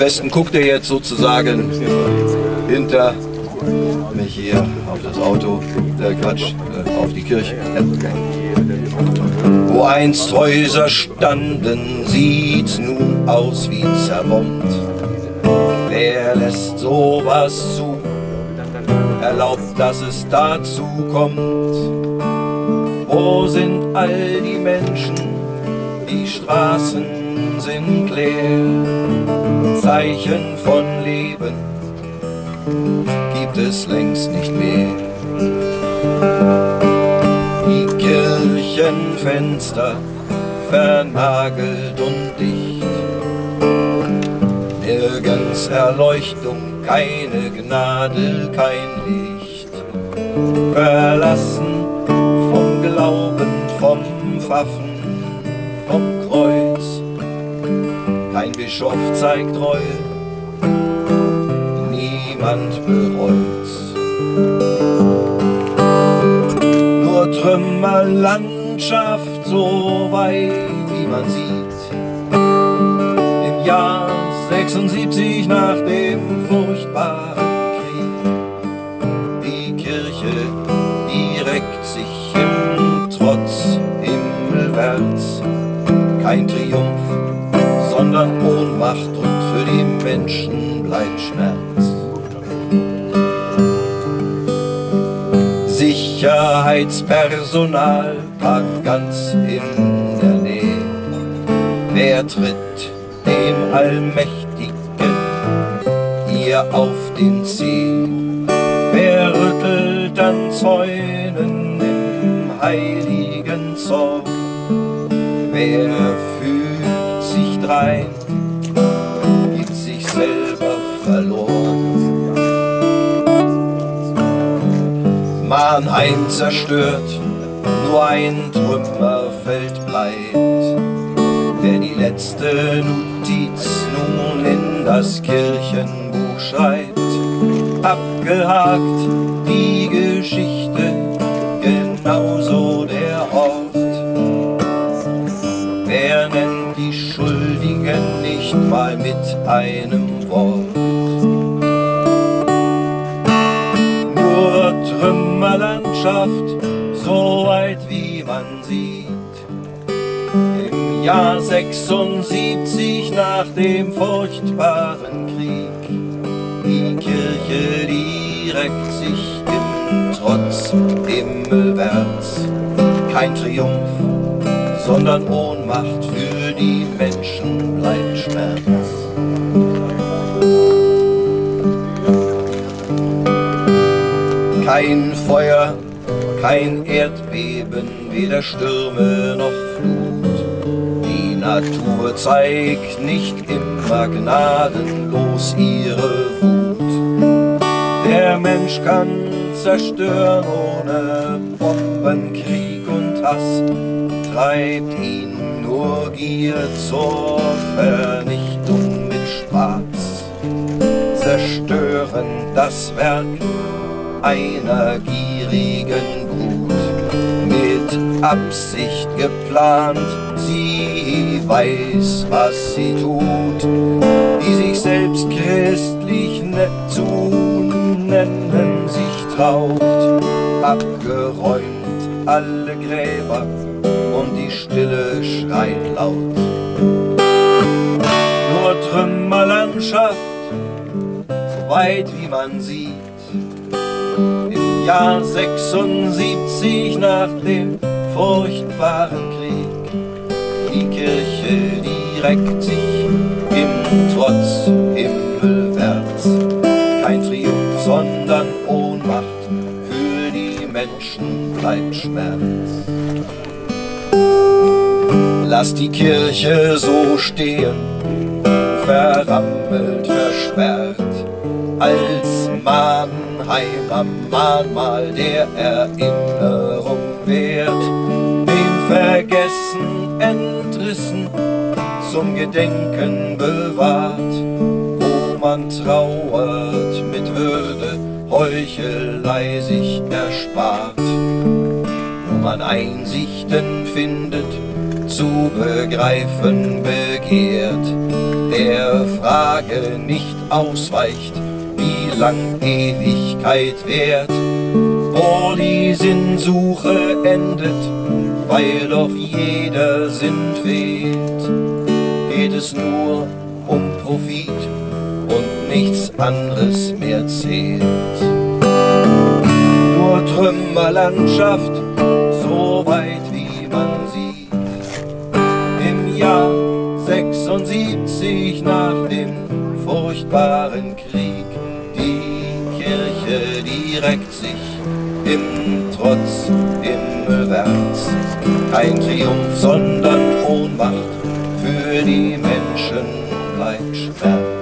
Besten guckt ihr jetzt sozusagen hinter mich hier auf das Auto, äh Quatsch, äh, auf die Kirche. Wo einst Häuser standen, sieht's nun aus wie zerbombt. Wer lässt sowas zu? Erlaubt, dass es dazu kommt. Wo sind all die Menschen? Die Straßen sind leer. Zeichen von Leben gibt es längst nicht mehr. Die Kirchenfenster vernagelt und dicht. Nirgends Erleuchtung, keine Gnade, kein Licht. Verlassen vom Glauben, vom Pfaffen, vom Kreuz. Kein Bischof zeigt Reue, niemand bereut's. Nur Trümmerlandschaft, so weit wie man sieht. Im Jahr 76 nach dem furchtbaren sondern Ohnmacht und für die Menschen bleibt Schmerz. Sicherheitspersonal parkt ganz in der Nähe. Wer tritt dem Allmächtigen hier auf den Zeh? Wer rüttelt an Zäunen im heiligen Zorn? Wer drein, gibt sich selber verloren? Mannheim zerstört, nur ein Trümmerfeld bleibt. Wer die letzte Notiz nun in das Kirchenbuch schreibt, abgehakt nicht mal mit einem Wort? Nur Trümmerlandschaft, so weit wie man sieht. Im Jahr 76 nach dem furchtbaren Krieg. Die Kirche, die reckt sich im Trotz himmelwärts. Kein Triumph, sondern Ohnmacht für die Menschen bleibt Schmerz. Kein Feuer, kein Erdbeben, weder Stürme noch Flut. Die Natur zeigt nicht immer gnadenlos ihre Wut. Der Mensch kann zerstören ohne Bomben, Krieg und Hass, treibt ihn nur Gier zur Vernichtung mit Spaß. Zerstören das Werk einer gierigen Brut, mit Absicht geplant, sie weiß, was sie tut, die sich selbst christlich zu nennen sich traut, abgeräumt alle Gräber Stille schreit laut. Nur Trümmerlandschaft, so weit wie man sieht, im Jahr 76 nach dem furchtbaren Krieg. Die Kirche, die reckt sich im Trotz himmelwärts. Kein Triumph, sondern Ohnmacht, für die Menschen bleibt Schmerz. Lass die Kirche so stehen, verrammelt, versperrt, als Mannheimer Mahnmal der Erinnerung wert, dem Vergessen entrissen, zum Gedenken bewahrt, wo man trauert mit Würde, Heuchelei sich erspart, wo man Einsichten findet, zu begreifen begehrt, der Frage nicht ausweicht, wie lang Ewigkeit währt, wo die Sinnsuche endet, weil doch jeder Sinn fehlt, geht es nur um Profit und nichts anderes mehr zählt. Nur Trümmerlandschaft, 76 nach dem furchtbaren Krieg, die Kirche, die reckt sich im Trotz himmelwärts. Kein Triumph, sondern Ohnmacht, für die Menschen bleibt Schmerz.